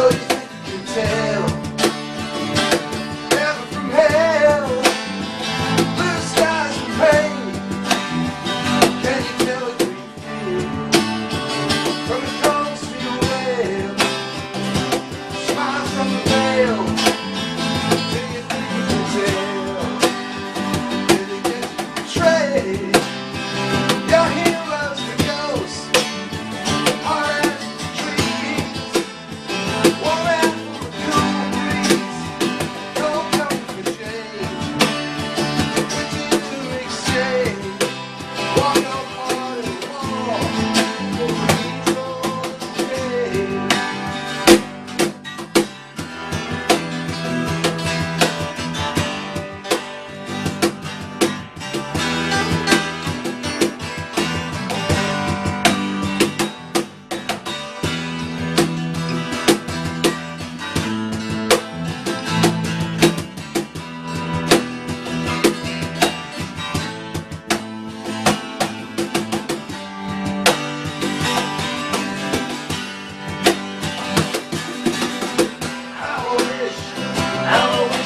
so you can tell.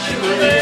Hallelujah.